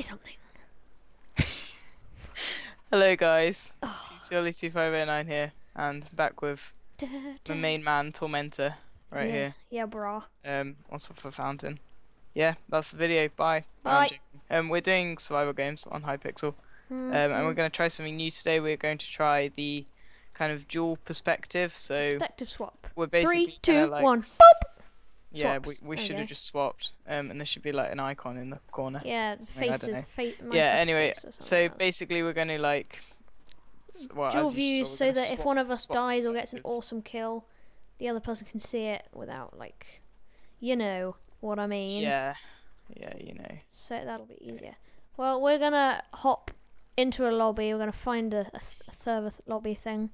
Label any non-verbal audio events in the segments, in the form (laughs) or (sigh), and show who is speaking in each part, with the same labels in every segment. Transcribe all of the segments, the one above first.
Speaker 1: Say something. (laughs)
Speaker 2: Hello guys,
Speaker 1: Oh.
Speaker 2: Silly2509 here, and back with
Speaker 1: Da, da.
Speaker 2: main man, Tormentor, right
Speaker 1: yeah.
Speaker 2: here,
Speaker 1: Yeah, brah.
Speaker 2: um, on top of a fountain. Yeah, that's the video, bye.
Speaker 1: Bye.
Speaker 2: Um, we're doing survival games on Hypixel, um, and we're
Speaker 1: Mhm.
Speaker 2: going to try something new today. We're going to try the kind of dual perspective, so
Speaker 1: Perspective swap.
Speaker 2: we're basically
Speaker 1: Three, two,
Speaker 2: like,
Speaker 1: one. Boop.
Speaker 2: Yeah, we, we should have just swapped, um, and there should be like an icon in the corner.
Speaker 1: Yeah,
Speaker 2: Something, I don't
Speaker 1: faces. Fa-
Speaker 2: Yeah, anyway,
Speaker 1: face or something
Speaker 2: So
Speaker 1: like
Speaker 2: basically, we're going to like. s- Well,
Speaker 1: dual views so that if one of us dies or gets an awesome kill, the other person can see it without like, you know what I mean.
Speaker 2: Yeah, yeah, you know.
Speaker 1: So that'll be easier. Well, we're gonna hop into a lobby. We're gonna find a, a, th- a server th- lobby thing,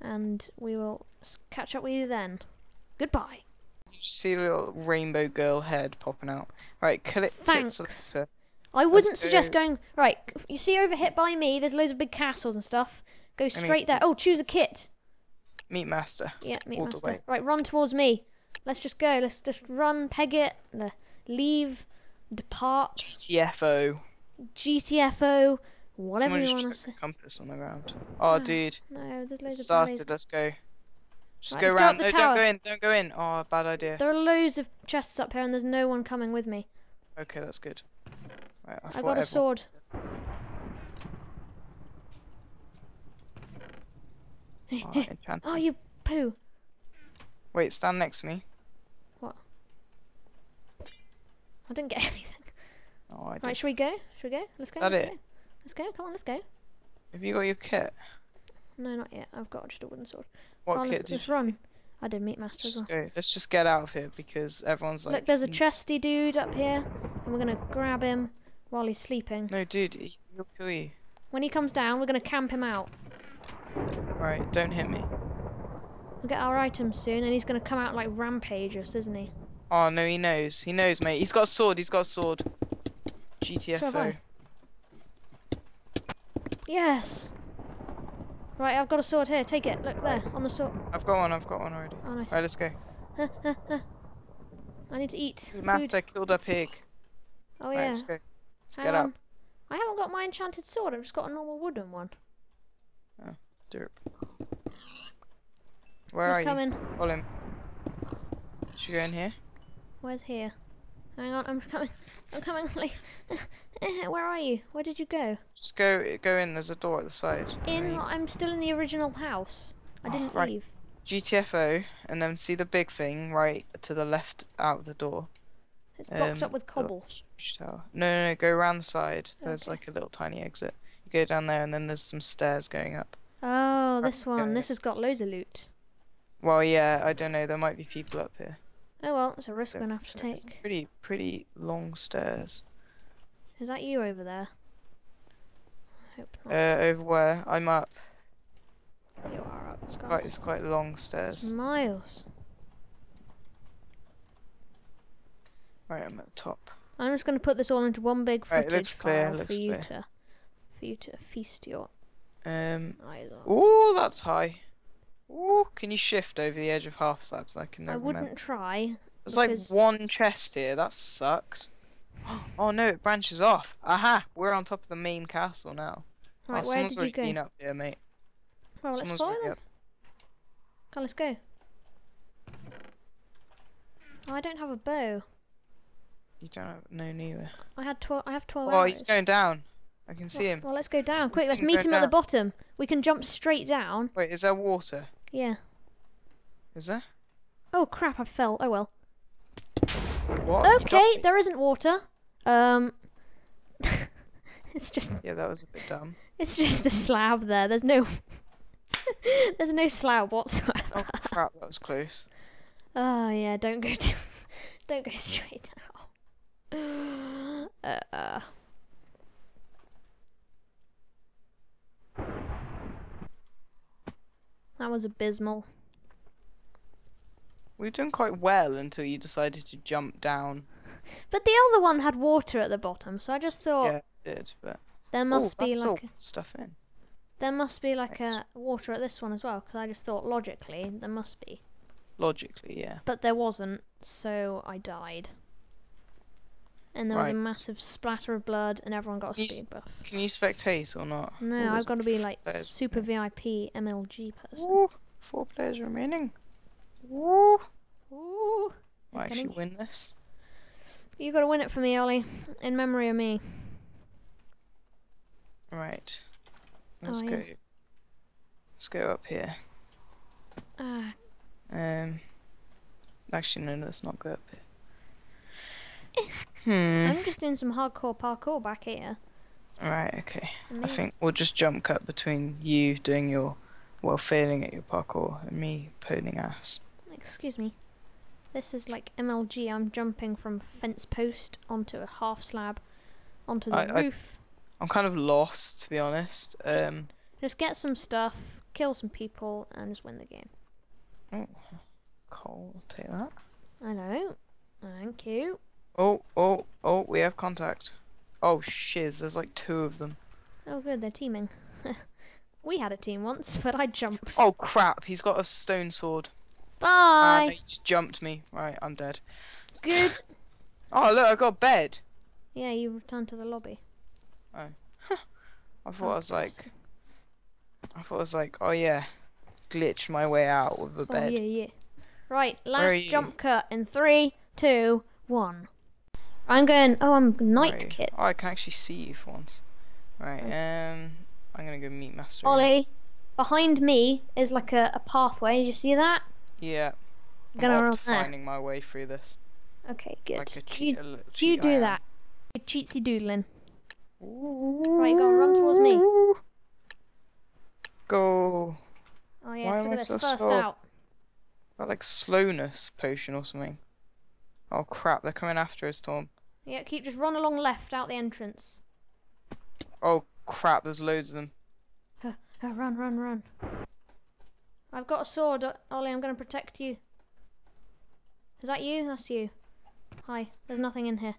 Speaker 1: and we will catch up with you then. Goodbye.
Speaker 2: You see a little rainbow girl head popping out. Right, click.
Speaker 1: Thanks.
Speaker 2: her.
Speaker 1: I wouldn't suggest
Speaker 2: go-
Speaker 1: going right. You see over hit by me. There's loads of big castles and stuff. Go
Speaker 2: mean-
Speaker 1: straight there. Oh, choose a kit.
Speaker 2: Meat master.
Speaker 1: Yeah, meet
Speaker 2: All
Speaker 1: master. Right, run towards me. Let's just go. Let's just run. Peg it. Uh, leave. Depart.
Speaker 2: CFO.
Speaker 1: GTFO. Whatever
Speaker 2: Someone
Speaker 1: you want to say.
Speaker 2: compass on the ground. Oh, dude,
Speaker 1: No, there's
Speaker 2: it
Speaker 1: loads of
Speaker 2: started.
Speaker 1: valleys.
Speaker 2: Let's go. Just
Speaker 1: Right,
Speaker 2: go around. no,
Speaker 1: tower.
Speaker 2: don't go in. Don't go in. Oh, bad idea.
Speaker 1: There are loads of chests up here, and there's no one coming with me.
Speaker 2: Okay, that's good. Right, I,
Speaker 1: I got a
Speaker 2: everyone-
Speaker 1: sword.
Speaker 2: Oh, (laughs)
Speaker 1: Oh, you poo.
Speaker 2: Wait, stand next to me. What?
Speaker 1: I didn't get (laughs) anything.
Speaker 2: Oh, I did.
Speaker 1: Right, should we go? Should we go? Let's go.
Speaker 2: that
Speaker 1: let's
Speaker 2: it?
Speaker 1: go. Let's go. Come on, let's go.
Speaker 2: Have you got your kit?
Speaker 1: No, not yet. I've got just a wooden sword.
Speaker 2: What
Speaker 1: on,
Speaker 2: kit
Speaker 1: let's, let's run. I did meat master as
Speaker 2: Just
Speaker 1: well.
Speaker 2: go. Let's just get out of here because everyone's like.
Speaker 1: Look, there's a
Speaker 2: "Mm,
Speaker 1: chesty dude up here, and we're gonna grab him while he's sleeping.
Speaker 2: No, dude, he- he'll kill you.
Speaker 1: When he comes down, we're gonna camp him out.
Speaker 2: Right, don't hit me.
Speaker 1: We'll get our items soon, and he's gonna come out like rampage us, isn't he?
Speaker 2: Oh no, he knows. He knows, mate. He's got a sword. He's got a sword.
Speaker 1: So
Speaker 2: GTFO.
Speaker 1: I. Yes. Right, I've got a sword here. Take it. Look there, on the sword.
Speaker 2: I've got one. I've got one already.
Speaker 1: Oh, nice.
Speaker 2: Right, let's go. (laughs)
Speaker 1: I need to eat. Food.
Speaker 2: Master killed a pig.
Speaker 1: Oh
Speaker 2: Right,
Speaker 1: yeah.
Speaker 2: let's go. Let's
Speaker 1: Hang
Speaker 2: get
Speaker 1: on.
Speaker 2: out.
Speaker 1: I haven't got my enchanted sword. I've just got a normal wooden one.
Speaker 2: Oh, derp. Where
Speaker 1: Who's
Speaker 2: are you?
Speaker 1: coming?
Speaker 2: Follow him. Should we go in here?
Speaker 1: Where's here? Hang on, I'm coming. I'm coming. (laughs) (laughs) Where are you? Where did you go?
Speaker 2: Just go go in. There's a door at the side.
Speaker 1: In.
Speaker 2: Right.
Speaker 1: I'm still in the original house. I
Speaker 2: Oh,
Speaker 1: didn't
Speaker 2: right.
Speaker 1: leave.
Speaker 2: GTFO, and then see the big thing right to the left out of the door.
Speaker 1: It's blocked
Speaker 2: Um,
Speaker 1: up with cobble.
Speaker 2: No, no, no. Go around the side. There's
Speaker 1: Okay.
Speaker 2: like a little tiny exit. You go down there, and then there's some stairs going up.
Speaker 1: Oh,
Speaker 2: Right,
Speaker 1: this one. This has got loads of loot.
Speaker 2: Well, yeah. I don't know. There might be people up here.
Speaker 1: Oh well, it's a risk
Speaker 2: So-
Speaker 1: we're gonna have to
Speaker 2: so it's
Speaker 1: take.
Speaker 2: pretty, pretty long stairs.
Speaker 1: Is that you over there? Hope
Speaker 2: Uh, over where? I'm up.
Speaker 1: you are up.
Speaker 2: It's quite, it's quite long
Speaker 1: It's
Speaker 2: stairs.
Speaker 1: miles.
Speaker 2: Right, I'm at the top.
Speaker 1: I'm just gonna put this all into one big
Speaker 2: Right,
Speaker 1: footage
Speaker 2: clear,
Speaker 1: file for you
Speaker 2: clear.
Speaker 1: to, for you to feast your
Speaker 2: Um.
Speaker 1: eyes on.
Speaker 2: Ooh, that's high. Ooh, can you shift over the edge of half slabs? I can
Speaker 1: I wouldn't
Speaker 2: remember.
Speaker 1: try.
Speaker 2: There's like one chest here. That sucks. (gasps) Oh no, it branches off. Aha! We're on top of the main castle now.
Speaker 1: Right,
Speaker 2: oh,
Speaker 1: where did you
Speaker 2: already
Speaker 1: go?
Speaker 2: been up here, mate.
Speaker 1: Well, let's
Speaker 2: Someone's
Speaker 1: follow them. Come, let's go. Oh, I don't have a bow.
Speaker 2: You don't have no neither.
Speaker 1: I had twelve. I have twelve
Speaker 2: Oh,
Speaker 1: arrows.
Speaker 2: he's going down. I can see
Speaker 1: well,
Speaker 2: him.
Speaker 1: Well, let's go down. Quick, let's meet him at the bottom. We can jump straight down.
Speaker 2: Wait, is there water?
Speaker 1: Yeah.
Speaker 2: Is there?
Speaker 1: Oh crap! I fell. Oh well.
Speaker 2: What?
Speaker 1: Okay, there isn't water. Um. (laughs) it's just.
Speaker 2: Yeah, that was a bit dumb.
Speaker 1: It's just a slab there. There's no. (laughs) There's no slab whatsoever.
Speaker 2: Oh crap, that was close.
Speaker 1: Oh yeah, don't go (laughs) to, don't go straight down. (gasps) Uh, uh. That was abysmal.
Speaker 2: We've done quite well until you decided to jump down.
Speaker 1: But the other one had water at the bottom, so I just thought
Speaker 2: Yeah, it did, but
Speaker 1: there must be like a,
Speaker 2: stuff in.
Speaker 1: there must be like a water at this one as well. Because I just thought logically there must be,
Speaker 2: Logically, yeah.
Speaker 1: but there wasn't, so I died. and there was a massive splatter of blood, and everyone got a
Speaker 2: Can
Speaker 1: speed buff.
Speaker 2: Can you spectate or not?
Speaker 1: No, I've got to be like
Speaker 2: players
Speaker 1: super VIP MLG person.
Speaker 2: Ooh, four players remaining. Ooh.
Speaker 1: Ooh.
Speaker 2: Might actually win this.
Speaker 1: You got to win it for me, Ollie, in memory of me.
Speaker 2: Right. Let's
Speaker 1: Oh,
Speaker 2: go. Let's go up here.
Speaker 1: Ah,
Speaker 2: Um. Actually, no, let's not go up here. (laughs) Hmm.
Speaker 1: I'm just doing some hardcore parkour back here.
Speaker 2: Right. Okay. I think we'll just jump cut between you doing your, well, failing at your parkour and me poning ass.
Speaker 1: Excuse me. This is like MLG. I'm jumping from fence post onto a half slab, onto the
Speaker 2: I- I-
Speaker 1: roof.
Speaker 2: I'm kind of lost, to be honest. Um.
Speaker 1: Just get some stuff, kill some people, and just win the game.
Speaker 2: Cool. I'll take that.
Speaker 1: Hello. Thank you.
Speaker 2: Oh, oh, oh, we have contact. Oh, shiz, there's like two of them.
Speaker 1: Oh, good, they're teaming. (laughs) we had a team once, but I jumped.
Speaker 2: Oh, crap, he's got a stone sword. Ah, no,
Speaker 1: Bye.
Speaker 2: he just jumped me. Right, I'm dead.
Speaker 1: Good. (laughs)
Speaker 2: Oh, look, I got a bed.
Speaker 1: Yeah, you returned to the lobby. (laughs)
Speaker 2: I thought I was like,
Speaker 1: awesome.
Speaker 2: I thought I was like, oh yeah, glitched my way out with a
Speaker 1: Oh
Speaker 2: bed.
Speaker 1: yeah, yeah. Right, last jump cut in three, two, one. I'm going. Oh, I'm Knight
Speaker 2: Right.
Speaker 1: kit.
Speaker 2: Oh, I can actually see you for once. Right, um, I'm gonna go meet Master.
Speaker 1: Ollie, behind me is like a, a pathway. Did you see that?
Speaker 2: Yeah. I'm
Speaker 1: Gonna
Speaker 2: to finding my way through this.
Speaker 1: Okay, good.
Speaker 2: Like a
Speaker 1: you,
Speaker 2: cheat.
Speaker 1: you
Speaker 2: I
Speaker 1: do that. You cheatsy doodling. Right, go on, run towards me.
Speaker 2: Go.
Speaker 1: Oh yeah,
Speaker 2: Why am I so
Speaker 1: First
Speaker 2: slow?
Speaker 1: out.
Speaker 2: Got like slowness potion or something. Oh crap, they're coming after us, Tom.
Speaker 1: Yeah, keep just run along left out the entrance.
Speaker 2: Oh crap, there's loads of them.
Speaker 1: Uh, uh, run, run, run. I've got a sword, Ollie. I'm gonna protect you. Is that you? That's you. Hi. There's nothing in here.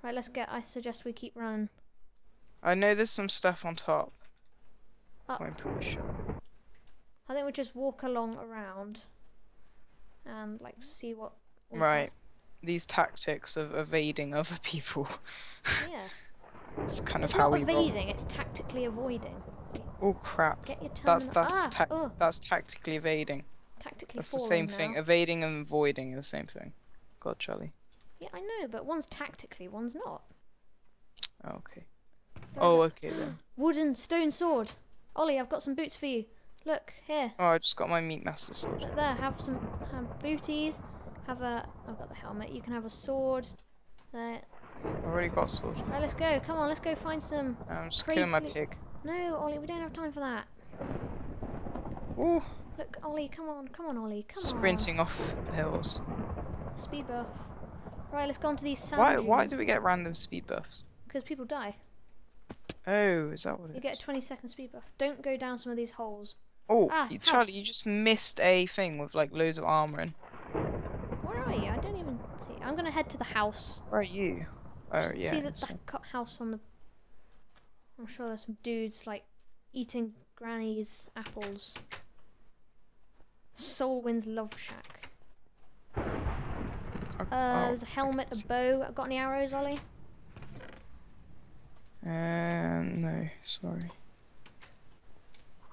Speaker 1: Right, let's get. I suggest we keep running.
Speaker 2: I know there's some stuff on top.
Speaker 1: Up.
Speaker 2: I'm pretty sure.
Speaker 1: I think we just walk along around and like see what.
Speaker 2: Right. These tactics of evading other people. (laughs)
Speaker 1: Yeah.
Speaker 2: it's kind
Speaker 1: It's
Speaker 2: of how
Speaker 1: not
Speaker 2: we roll.
Speaker 1: evading. It's tactically avoiding.
Speaker 2: Oh crap.
Speaker 1: Get your
Speaker 2: That's that's
Speaker 1: ah,
Speaker 2: tac-
Speaker 1: oh,
Speaker 2: that's tactically evading.
Speaker 1: tactically
Speaker 2: That's the same thing. Evading and avoiding are the same thing. God, Charlie.
Speaker 1: Yeah, I know, but one's tactically, one's not.
Speaker 2: Oh, okay. Oh, okay then. (gasps)
Speaker 1: wooden stone sword. Ollie, I've got some boots for you. Look here.
Speaker 2: Oh, I just got my meat master sword.
Speaker 1: Look there. Have some have booties. Have a. I've got the helmet. You can have a sword. There.
Speaker 2: I've already got a sword.
Speaker 1: Right, let's go. Come on, let's go find some.
Speaker 2: I'm just killing my pig.
Speaker 1: No, Ollie, we don't have time for that.
Speaker 2: Ooh,
Speaker 1: Look, Ollie, come on, come on, Ollie, come
Speaker 2: sprinting off the hills.
Speaker 1: Speed buff. Right, let's go on to these sand
Speaker 2: Why? Why do we get random speed buffs?
Speaker 1: Because people die.
Speaker 2: Oh, is that what it
Speaker 1: You
Speaker 2: is?
Speaker 1: get a 20 second speed buff. Don't go down some of these holes.
Speaker 2: Oh,
Speaker 1: Ah,
Speaker 2: you, Charlie, you just missed a thing with like loads of armor in.
Speaker 1: Where are you? I don't even see. I'm gonna head to the house.
Speaker 2: Where are you? Oh yeah.
Speaker 1: See that that cut house on the. I'm sure there's some dudes like eating Granny's apples. Soulwind's Love Shack.
Speaker 2: oh,
Speaker 1: Uh,
Speaker 2: oh,
Speaker 1: there's a helmet, a bow. Got any arrows, Ollie?
Speaker 2: Um, no, sorry.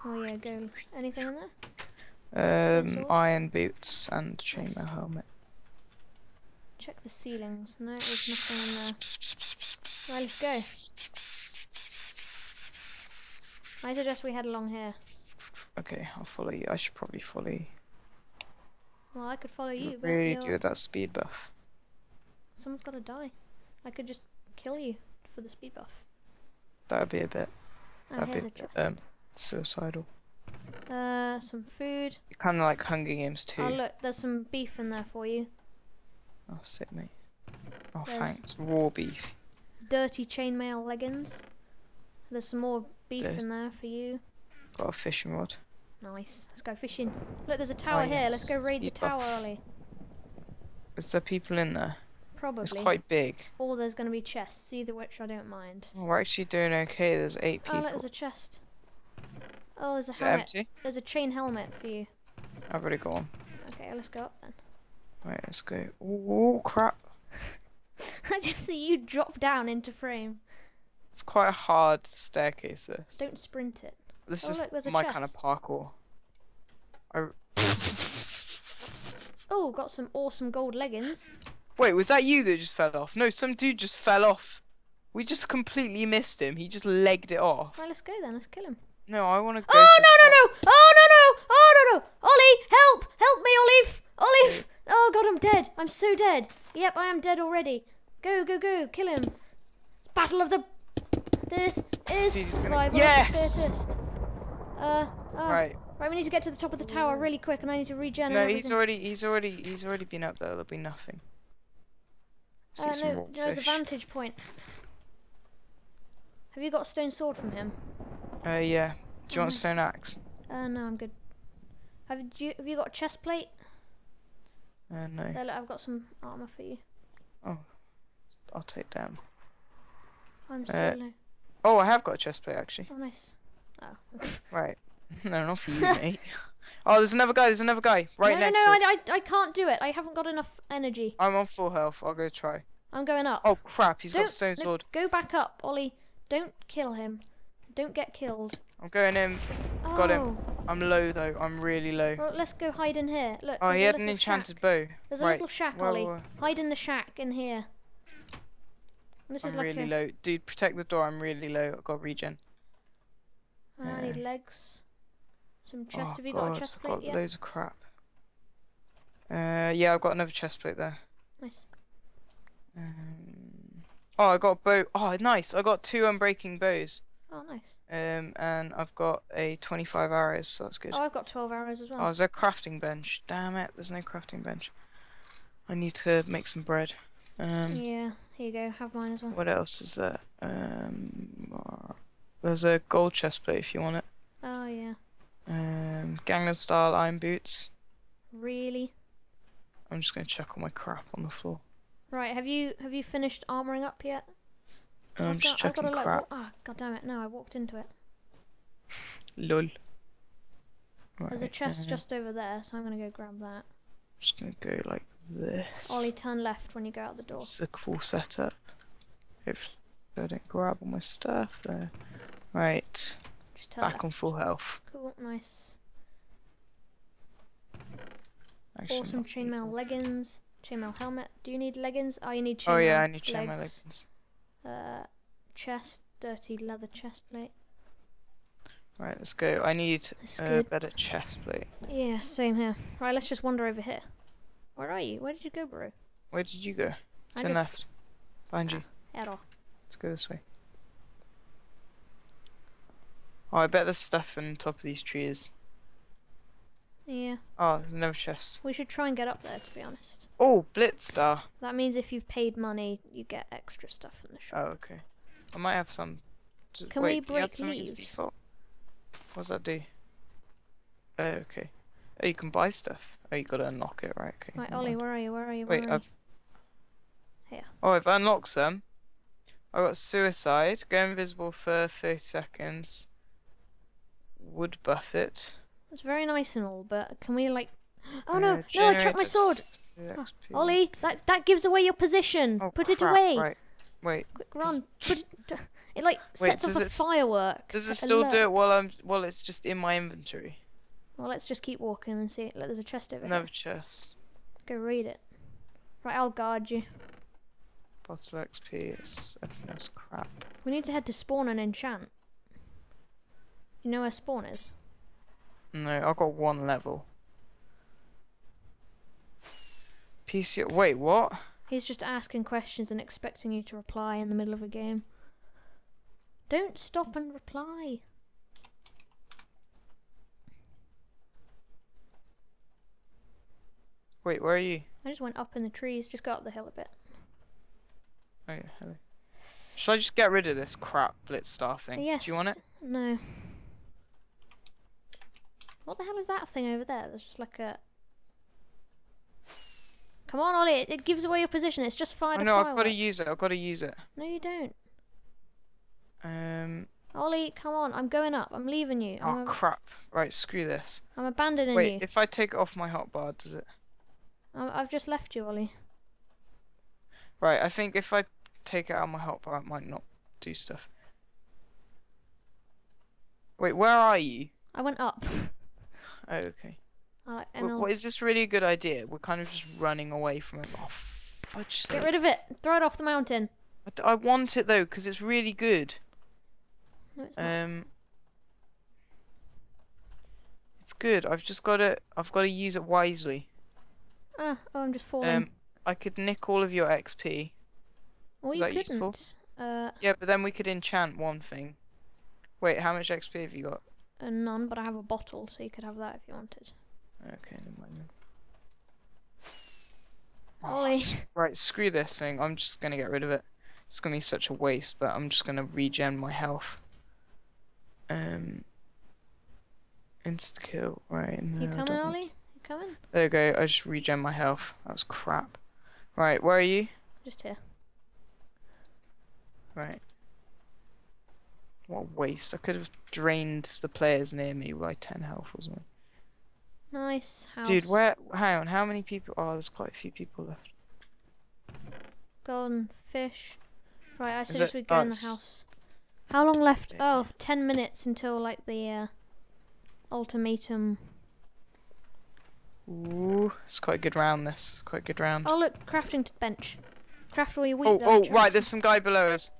Speaker 1: Oh yeah, go. Anything in there?
Speaker 2: Um, iron boots and chainmail helmet.
Speaker 1: Check the ceilings. No, there's nothing in there. Right, let's go. I suggest we head along here.
Speaker 2: Okay, I'll follow you. I should probably follow you.
Speaker 1: Well, I could follow you, but
Speaker 2: really do with that speed buff?
Speaker 1: someone's got to die. I could just kill you for the speed buff.
Speaker 2: That would be a bit.
Speaker 1: Oh,
Speaker 2: That'd be a bit um suicidal.
Speaker 1: Uh, some food.
Speaker 2: You Kind of like Hunger Games too.
Speaker 1: Oh look, there's some beef in there for you.
Speaker 2: Oh, sick, mate. Oh,
Speaker 1: There's-
Speaker 2: thanks. Raw beef.
Speaker 1: Dirty chainmail leggings. There's some more beef
Speaker 2: There's-
Speaker 1: in there for you.
Speaker 2: Got a fishing rod.
Speaker 1: Nice. Let's go fishing. Look, there's a tower here.
Speaker 2: yes,
Speaker 1: Let's go raid the tower,
Speaker 2: buff.
Speaker 1: Ollie.
Speaker 2: Is there people in there?
Speaker 1: Probably.
Speaker 2: It's quite big.
Speaker 1: Or there's going to be chests, either which I don't mind.
Speaker 2: Oh, we're actually doing okay. There's eight
Speaker 1: oh,
Speaker 2: people.
Speaker 1: look, there's a chest. Oh, there's a
Speaker 2: Is
Speaker 1: helmet.
Speaker 2: empty?
Speaker 1: There's a chain helmet for you.
Speaker 2: I've already got one.
Speaker 1: Okay, let's go up then.
Speaker 2: Right, let's go. Oh crap! (laughs)
Speaker 1: I just see you drop down into frame.
Speaker 2: It's quite a hard staircase. This.
Speaker 1: Don't sprint it.
Speaker 2: This
Speaker 1: Oh,
Speaker 2: is
Speaker 1: look,
Speaker 2: my kind of parkour. I... (laughs)
Speaker 1: Oh, got some awesome gold leggings.
Speaker 2: Wait, was that you that just fell off? No, some dude just fell off. We just completely missed him. He just legged it off.
Speaker 1: Right, let's go then. Let's kill him.
Speaker 2: No, I want to go.
Speaker 1: Oh no no no! Oh no no! Oh no no! Ollie, help! Help me, Olive! Olive! Oh god, I'm dead. I'm so dead. Yep, I am dead already. Go go go! Kill him. Battle of the. This is
Speaker 2: Dude, he's gonna-
Speaker 1: survival of
Speaker 2: Yes!
Speaker 1: fittest. Uh, uh,
Speaker 2: Right.
Speaker 1: right. We need to get to the top of the tower really quick, and I need to regenerate.
Speaker 2: No,
Speaker 1: and
Speaker 2: he's
Speaker 1: everything.
Speaker 2: already, he's already, he's already been up there. There'll be nothing. See
Speaker 1: Uh,
Speaker 2: some
Speaker 1: no, there's a vantage point. Have you got a stone sword from him?
Speaker 2: Uh, yeah. Do you want a stone axe?
Speaker 1: Uh, no, I'm good. Have you have you got a chest plate?
Speaker 2: Uh, no.
Speaker 1: There, look, I've got some armor for you.
Speaker 2: Oh, I'll take them.
Speaker 1: I'm so
Speaker 2: Uh,
Speaker 1: low.
Speaker 2: Oh, I have got a chest plate actually.
Speaker 1: Oh, nice. Oh. (laughs)
Speaker 2: Right. (laughs) no, not for you, (laughs) mate. Oh, there's another guy. There's another guy right
Speaker 1: no,
Speaker 2: next
Speaker 1: no,
Speaker 2: to
Speaker 1: no,
Speaker 2: us.
Speaker 1: I, I, I can't do it. I haven't got enough energy.
Speaker 2: I'm on full health. I'll go try.
Speaker 1: I'm going up.
Speaker 2: Oh crap! He's got a
Speaker 1: Don't-
Speaker 2: stone
Speaker 1: no,
Speaker 2: sword.
Speaker 1: Go back up, Ollie. Don't kill him. Don't get killed.
Speaker 2: I'm going in.
Speaker 1: Oh.
Speaker 2: Got him. Oh. I'm low though. I'm really low.
Speaker 1: Well, let's go hide in here. Look.
Speaker 2: Oh, he had an enchanted
Speaker 1: shack.
Speaker 2: bow.
Speaker 1: There's a
Speaker 2: right.
Speaker 1: little shack,
Speaker 2: Whoa,
Speaker 1: Ollie.
Speaker 2: whoa.
Speaker 1: Hide in the shack in here. This is
Speaker 2: I'm
Speaker 1: like
Speaker 2: really
Speaker 1: a.
Speaker 2: low. Dude, protect the door. I'm really low. I've got regen.
Speaker 1: I need legs. Some chest.
Speaker 2: oh,
Speaker 1: Have you
Speaker 2: God,
Speaker 1: got a chest
Speaker 2: I've
Speaker 1: plate
Speaker 2: got
Speaker 1: yet?
Speaker 2: loads of crap. Uh, yeah, I've got another chest plate there.
Speaker 1: Nice.
Speaker 2: Um, oh, I got a bow. Oh, nice. I got two unbreaking bows.
Speaker 1: Oh, nice.
Speaker 2: Um, and I've got a 25 arrows, so that's good.
Speaker 1: Oh, I've got 12 arrows as well.
Speaker 2: Oh, there's a crafting bench. Damn it, there's no crafting bench. I need to make some bread. Um,
Speaker 1: yeah, here you go. Have mine as well.
Speaker 2: what else is there? Um, uh, there's a gold chest plate if you want it.
Speaker 1: Oh, yeah.
Speaker 2: Um, Gangnam style iron boots.
Speaker 1: Really?
Speaker 2: I'm just gonna check all my crap on the floor.
Speaker 1: Right, have you have you finished armoring up yet?
Speaker 2: I'm
Speaker 1: I've
Speaker 2: just
Speaker 1: got- I've
Speaker 2: checking
Speaker 1: gotta, like,
Speaker 2: crap.
Speaker 1: wa- Ah, god damn it! No, I walked into it. (laughs)
Speaker 2: Lol.
Speaker 1: There's a chest
Speaker 2: uh,
Speaker 1: just over there, so I'm gonna go grab that.
Speaker 2: Just gonna go like this.
Speaker 1: Ollie, turn left when you go out the door.
Speaker 2: It's a cool setup. Hopefully I don't grab all my stuff there. Right,
Speaker 1: Just turn
Speaker 2: back
Speaker 1: left.
Speaker 2: on full health.
Speaker 1: Cool, nice.
Speaker 2: Actually,
Speaker 1: awesome chainmail leggings, chainmail helmet. Do you need leggings? Oh, you need chainmail
Speaker 2: Oh yeah, I need chainmail leggings.
Speaker 1: Uh, chest, dirty leather chest plate.
Speaker 2: Right, let's go. I need a
Speaker 1: good.
Speaker 2: better chest plate.
Speaker 1: Yeah, same here. Right, let's just wander over here. Where are you? Where did you go, bro?
Speaker 2: Where did you go?
Speaker 1: I
Speaker 2: Turn left. Behind you.
Speaker 1: Ah, Error.
Speaker 2: Let's go this way. Oh, I bet there's stuff on top of these trees.
Speaker 1: Yeah,
Speaker 2: Oh, there's another chest.
Speaker 1: we should try and get up there. To be honest,
Speaker 2: Oh, Blitz Star.
Speaker 1: that means if you've paid money, you get extra stuff in the shop.
Speaker 2: Oh, okay. I might have some.
Speaker 1: Can
Speaker 2: Wait,
Speaker 1: we
Speaker 2: do you have
Speaker 1: break
Speaker 2: some of these
Speaker 1: leaves?
Speaker 2: What does that do? Oh, okay. Oh, you can buy stuff. Oh, you gotta unlock it, right? Okay.
Speaker 1: Right, Ollie, where are you? Where are you? Where
Speaker 2: Wait,
Speaker 1: are
Speaker 2: I've.
Speaker 1: Here.
Speaker 2: Oh, I've unlocked some. I got suicide. Go invisible for 30 seconds. Wood buffet.
Speaker 1: It's very nice and all, but can we like? (gasps) Oh
Speaker 2: uh,
Speaker 1: no! No, I dropped my sword. Ah, Ollie, that that gives away your position.
Speaker 2: Oh,
Speaker 1: Put it away.
Speaker 2: Right. Wait.
Speaker 1: Quick, run. (laughs) Put it. It like
Speaker 2: Wait,
Speaker 1: sets off a
Speaker 2: it
Speaker 1: firework.
Speaker 2: Does it still do it while I'm while it's just in my inventory?
Speaker 1: Well, let's just keep walking and see. Look, there's a chest over here.
Speaker 2: Another
Speaker 1: here.
Speaker 2: chest.
Speaker 1: Go read it. Right, I'll guard you.
Speaker 2: Bottle XP. It's everything else crap.
Speaker 1: We need to head to spawn and enchant. You know where spawn is?
Speaker 2: No, I've got one level. PC. Wait, what?
Speaker 1: He's just asking questions and expecting you to reply in the middle of a game. Don't stop and reply.
Speaker 2: Wait, where are you?
Speaker 1: I just went up in the trees. Just go up the hill a bit.
Speaker 2: Oh, yeah, hello. Should I just get rid of this crap Blitz Star thing?
Speaker 1: Yes.
Speaker 2: Do you want it?
Speaker 1: No. What the hell is that thing over there? There's just like a. Come on, Ollie! It, it gives away your position. It's just fired
Speaker 2: Oh no, I've got to use it. I've got to use it.
Speaker 1: No, you don't.
Speaker 2: Um.
Speaker 1: Ollie, come on! I'm going up. I'm leaving you. I'm,
Speaker 2: Oh
Speaker 1: a-
Speaker 2: crap! Right, screw this.
Speaker 1: I'm abandoning
Speaker 2: Wait,
Speaker 1: you.
Speaker 2: if I take off my hotbar, does it?
Speaker 1: I- I've just left you, Ollie.
Speaker 2: Right, I think if I take it out of my hotbar, it might not do stuff. Wait, where are you?
Speaker 1: I went up. (laughs)
Speaker 2: Oh, okay. Wh-
Speaker 1: ML.
Speaker 2: What is this really a good idea? We're kind of just running away from it. Oh, fudge
Speaker 1: Get
Speaker 2: sake.
Speaker 1: rid of it. Throw it off the mountain.
Speaker 2: I, d- I want it though, because it's really good.
Speaker 1: No, it's.
Speaker 2: Um, it's good. I've just got to. I've got to use it wisely.
Speaker 1: ah, oh, I'm just falling.
Speaker 2: Um, I could nick all of your XP.
Speaker 1: well,
Speaker 2: is
Speaker 1: you
Speaker 2: that
Speaker 1: couldn't.
Speaker 2: useful?
Speaker 1: Uh,
Speaker 2: Yeah, but then we could enchant one thing. Wait, how much XP have you got?
Speaker 1: uh, none, but I have a bottle, so you could have that if you wanted.
Speaker 2: Okay, never mind. then.
Speaker 1: Ollie.
Speaker 2: right, screw this thing. I'm just gonna get rid of it. It's gonna be such a waste, but I'm just gonna regen my health. Um. Insta kill. Right. No,
Speaker 1: you coming, Ollie? You coming?
Speaker 2: There we go. I just regen my health. That was crap. Right, where are you?
Speaker 1: Just here.
Speaker 2: Right. What a waste. I could have drained the players near me by 10 health or something.
Speaker 1: Nice house.
Speaker 2: Dude, where? Hang on, how many people? Oh, there's quite a few people left.
Speaker 1: Golden fish. Right, I suggest we go in the house. How long left?
Speaker 2: Okay.
Speaker 1: Oh, 10 minutes until like the uh, ultimatum.
Speaker 2: Ooh, it's quite a good round. This, quite a good round.
Speaker 1: Oh look, crafting t- bench. Craft all your wheat.
Speaker 2: Oh, oh,
Speaker 1: Jack.
Speaker 2: right. There's some guy below us.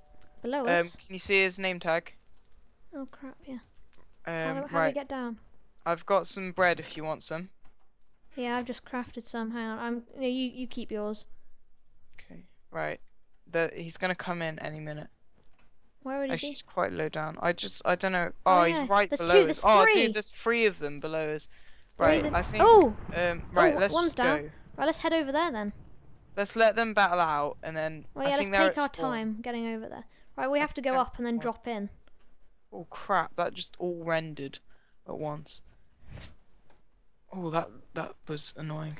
Speaker 1: Below
Speaker 2: Um,
Speaker 1: us.
Speaker 2: can you see his name tag?
Speaker 1: Oh crap, yeah. how
Speaker 2: Um,
Speaker 1: do, how do we get down?
Speaker 2: I've got some bread if you want some.
Speaker 1: Yeah, I've just crafted some. Hang on, I'm. No, you you keep yours.
Speaker 2: Okay. Right. The he's gonna come in any minute.
Speaker 1: Where would he
Speaker 2: Actually,
Speaker 1: be?
Speaker 2: he's quite low down. I just, I don't know.
Speaker 1: Oh,
Speaker 2: Oh,
Speaker 1: yeah.
Speaker 2: he's right
Speaker 1: There's
Speaker 2: below
Speaker 1: two,
Speaker 2: us.
Speaker 1: there's
Speaker 2: Oh,
Speaker 1: three.
Speaker 2: dude, there's three of them below us. Right. I think.
Speaker 1: Oh,
Speaker 2: Um. Right.
Speaker 1: Oh,
Speaker 2: let's
Speaker 1: one's
Speaker 2: just
Speaker 1: down.
Speaker 2: go.
Speaker 1: right. Let's head over there then.
Speaker 2: Let's let them battle out, and then
Speaker 1: Well,
Speaker 2: I
Speaker 1: yeah,
Speaker 2: think
Speaker 1: let's take our time getting over there. Right, we have to go up and then drop in.
Speaker 2: Oh crap! That just all rendered at once. Oh, that that was annoying.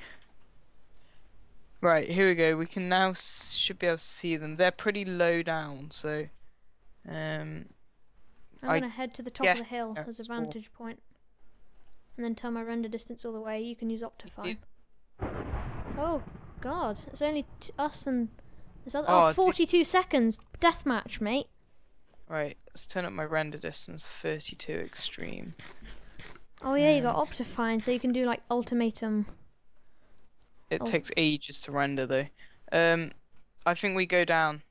Speaker 2: Right, here we go. We can now s- should be able to see them. They're pretty low down, so um,
Speaker 1: I'm
Speaker 2: I
Speaker 1: gonna head to the top of the hill as a vantage point, and then turn my render distance all the way. You can use Optifine. Oh God, it's only t- us and this other.
Speaker 2: Oh,
Speaker 1: Oh, 42 seconds. Deathmatch, mate.
Speaker 2: right. Let's turn up my render distance. Thirty-two extreme.
Speaker 1: Oh yeah, you got
Speaker 2: Um,
Speaker 1: Optifine, so you can do like ultimatum.
Speaker 2: It
Speaker 1: Oh.
Speaker 2: takes ages to render though. Um, I think we go down.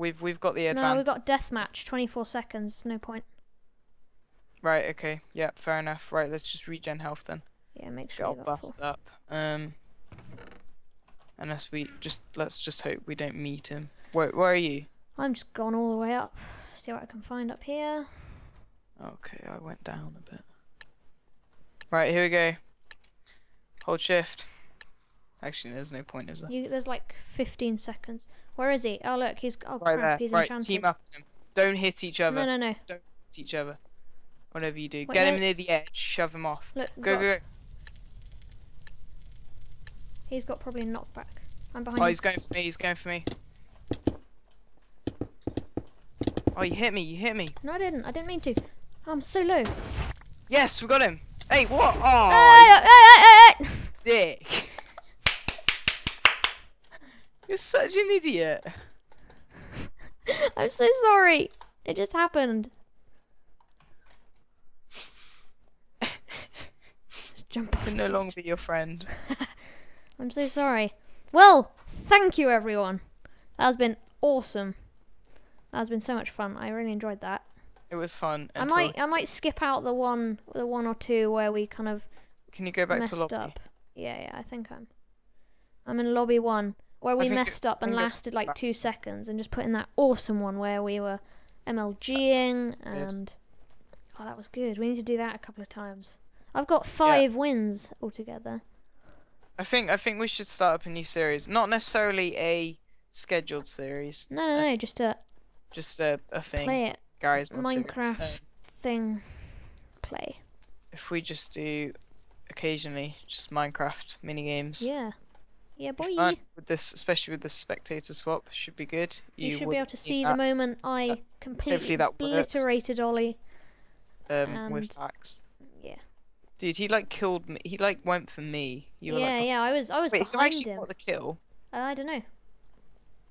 Speaker 2: We've we've got the advantage.
Speaker 1: No, we've got deathmatch. 24 seconds. No point.
Speaker 2: Right. Okay. Yeah. Fair enough. Right. Let's just regen health then.
Speaker 1: Yeah, make
Speaker 2: get
Speaker 1: sure
Speaker 2: all
Speaker 1: got full.
Speaker 2: buffed up. Um, unless we just let's just hope we don't meet him. Where where are you?
Speaker 1: I'm just gone all the way up. See what I can find up here.
Speaker 2: Okay, I went down a bit. Right, here we go. Hold shift. Actually, there's no point, is there?
Speaker 1: You, there's like 15 seconds. Where is he? Oh look, he's oh
Speaker 2: right
Speaker 1: crap,
Speaker 2: there.
Speaker 1: he's
Speaker 2: right,
Speaker 1: enchanted.
Speaker 2: team up him. Don't hit each other.
Speaker 1: No, no, no.
Speaker 2: Don't hit each other. Whatever you do,
Speaker 1: Wait,
Speaker 2: get him near the edge. Shove him off.
Speaker 1: Look,
Speaker 2: Go go. go.
Speaker 1: He's got probably a knockback. I'm behind
Speaker 2: Oh,
Speaker 1: you.
Speaker 2: he's going for me. He's going for me. Oh, you hit me. You hit me.
Speaker 1: No, I didn't. I didn't mean to. Oh, I'm so low.
Speaker 2: Yes, we got him. Hey, what? Oh,
Speaker 1: Hey, hey, hey, hey,
Speaker 2: dick. You're such an idiot. (laughs)
Speaker 1: I'm so sorry. It just happened. Jump off.
Speaker 2: I can no longer be your friend. (laughs)
Speaker 1: I'm so sorry. Well, thank you everyone. That has been awesome. That has been so much fun. I really enjoyed that.
Speaker 2: It was fun.
Speaker 1: I might I might skip out the one the one or two where we kind of
Speaker 2: Can you go back to lobby?
Speaker 1: up. Yeah, yeah, I think I'm. I'm in lobby one where we messed up and
Speaker 2: I think it's
Speaker 1: lasted like two seconds, and just put in that awesome one where we were MLGing and oh, that was good. We need to do that a couple of times. I've got five wins altogether.
Speaker 2: I think I think we should start up a new series. Not necessarily a scheduled series,
Speaker 1: No, no, uh, no, just a
Speaker 2: just a, a thing.
Speaker 1: play it
Speaker 2: guys. series.
Speaker 1: Minecraft. Thing. Play.
Speaker 2: if we just do occasionally just Minecraft mini games.
Speaker 1: Yeah. Yeah, boy.
Speaker 2: With this, especially with the spectator swap, should be good.
Speaker 1: You, should be able to see
Speaker 2: that,
Speaker 1: the moment I completely
Speaker 2: that works.
Speaker 1: obliterated Ollie.
Speaker 2: um, with
Speaker 1: and-
Speaker 2: axe.
Speaker 1: Yeah.
Speaker 2: Dude, he like killed me. He like went for me. You were
Speaker 1: yeah,
Speaker 2: like,
Speaker 1: yeah. I was I was
Speaker 2: wait,
Speaker 1: behind
Speaker 2: actually
Speaker 1: him.
Speaker 2: got the kill?
Speaker 1: Uh, I don't know.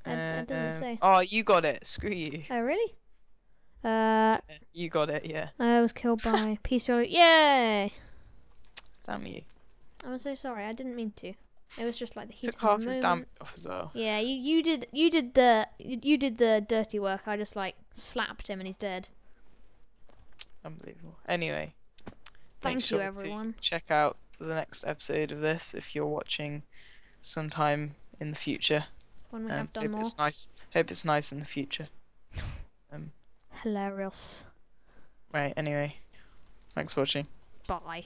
Speaker 1: It- it doesn't
Speaker 2: Um,
Speaker 1: say.
Speaker 2: Oh, you got it. Screw you.
Speaker 1: Oh, really? Uh,
Speaker 2: You got it. Yeah.
Speaker 1: I was killed by (laughs) Peace. Yay!
Speaker 2: Damn you.
Speaker 1: I'm so sorry. I didn't mean to. It was just like the heat
Speaker 2: Took
Speaker 1: of the
Speaker 2: half his damage off as well.
Speaker 1: Yeah, you, you did you did the you, you did the dirty work. I just like slapped him and he's dead.
Speaker 2: Unbelievable. Anyway.
Speaker 1: Thank you,
Speaker 2: sure to
Speaker 1: everyone.
Speaker 2: check out the next episode of this if you're watching sometime in the future.
Speaker 1: When we
Speaker 2: Um,
Speaker 1: have done
Speaker 2: hope
Speaker 1: more.
Speaker 2: it's nice. Hope it's nice in the future. (laughs) Um,
Speaker 1: Hilarious.
Speaker 2: right. Anyway, thanks for watching.
Speaker 1: Bye.